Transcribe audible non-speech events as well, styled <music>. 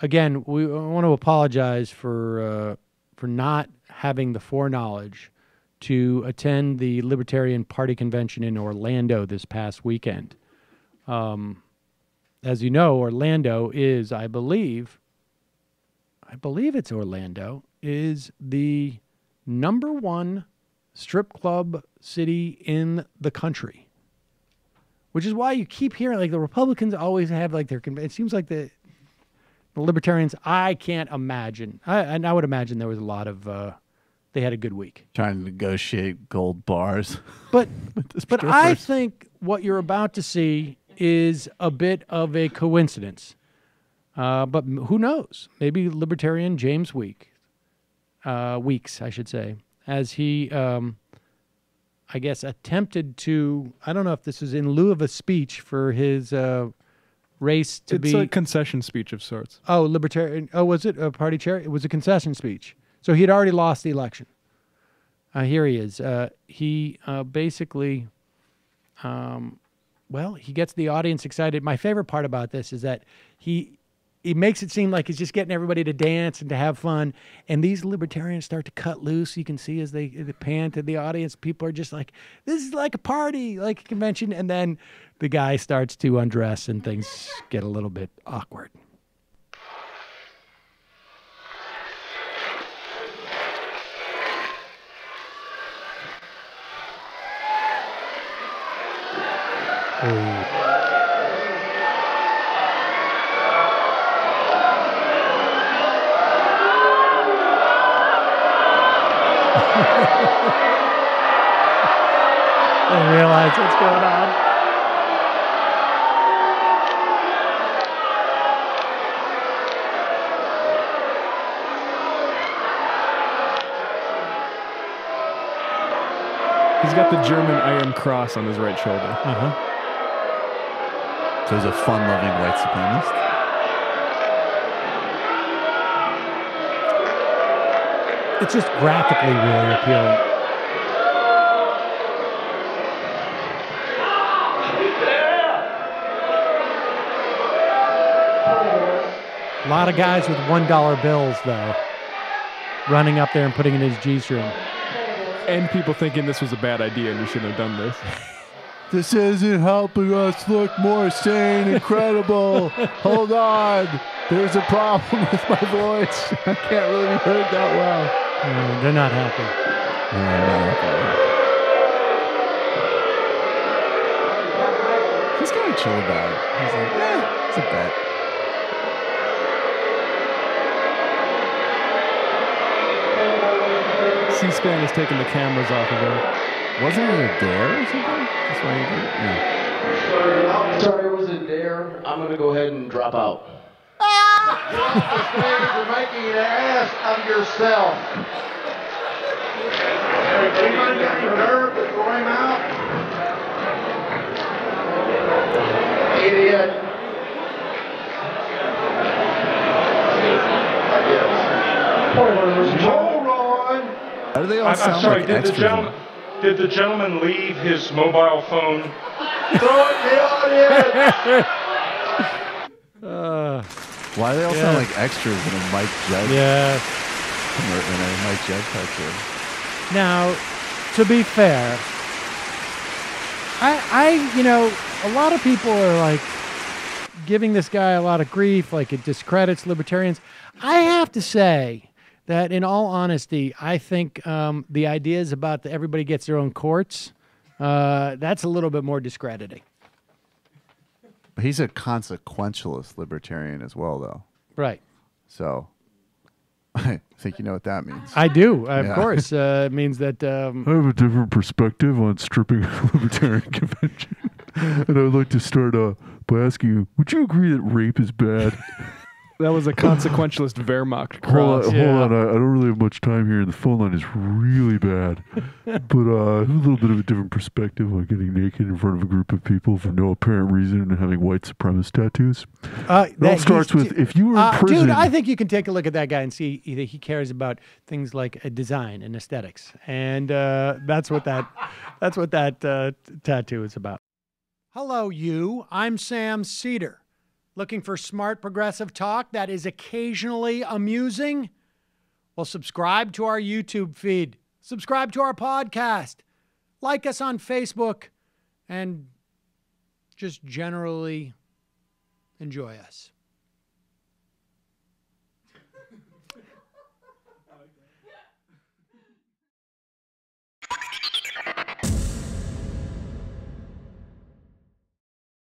Again, we want to apologize for uh, for not having the foreknowledge to attend the Libertarian Party convention in Orlando this past weekend. Um, as you know, Orlando is, I believe, I believe it's Orlando, is the number one strip club city in the country. Which is why you keep hearing like the Republicans always have like their. It seems like the the libertarians. I can't imagine. I, and I would imagine there was a lot of. Uh, they had a good week. Trying to negotiate gold bars. <laughs> But <laughs> but I think what you're about to see is a bit of a coincidence. Uh, but who knows? Maybe libertarian James Week, uh, Weeks, I should say, as he, um, I guess, attempted to. I don't know if this was in lieu of a speech for his uh, race to it's be It's a concession speech of sorts. Oh, libertarian. Oh, was it a party chair? It was a concession speech. So he had already lost the election. Uh, here he is. Uh, he uh, basically, um, well, he gets the audience excited. My favorite part about this is that he he makes it seem like he's just getting everybody to dance and to have fun. And these libertarians start to cut loose. You can see as they, they pan to the audience, people are just like, "This is like a party, like a convention." And then the guy starts to undress, and things get a little bit awkward. They realize what's going on. He's got the German Iron Cross on his right shoulder. Uh-huh. So he's a fun-loving white supremacist. It's just graphically really appealing. A lot of guys with one dollar bills though, running up there and putting in his G string. And people thinking this was a bad idea and we shouldn't have done this. <laughs> This isn't helping us look more sane and credible. <laughs> Hold on. There's a problem with my voice. <laughs> I can't really be heard that well. Uh, they're not happy. He's kind of chill about it. He's like, eh, it's a bet. C-SPAN is taking the cameras off of him. Wasn't it a dare or something? That's why he did it? Yeah. Sorry, it was a dare. I'm going to go ahead and drop out. You're making an ass of yourself. Anybody got any nerve to throw him out? Idiot. Hold on. How do they all I'm, sound I'm sorry, like did the, gentleman, did the gentleman leave his mobile phone? Throw it in the audience. <laughs> Why do they all Yeah. sound like extras in a Mike Judge? yeah. In a Mike Judge cartoon. Now, to be fair, I, I, you know, a lot of people are like giving this guy a lot of grief, like it discredits libertarians. I have to say that, in all honesty, I think um, the ideas about the everybody gets their own courts, uh, that's a little bit more discrediting. But he's a consequentialist libertarian as well, though. Right. So <laughs> I think you know what that means. I do, of Yeah. course. Uh, it means that. Um, I have a different perspective on stripping a libertarian <laughs> convention. and I would like to start uh, by asking you, would you agree that rape is bad? <laughs> That was a consequentialist <laughs> Wehrmacht hold cross. on, hold on. I, I don't really have much time here, and the phone line is really bad. <laughs> but uh, a little bit of a different perspective on getting naked in front of a group of people for no apparent reason and having white supremacist tattoos. Uh, it all that starts with if you were in Uh, prison. Dude, I think you can take a look at that guy and see that he cares about things like uh, design and aesthetics, and uh, that's what that that's what that uh, t- tattoo is about. Hello, you. I'm Sam Seder. Looking for smart progressive talk that is occasionally amusing? Well, subscribe to our YouTube feed, subscribe to our podcast, like us on Facebook, and just generally enjoy us.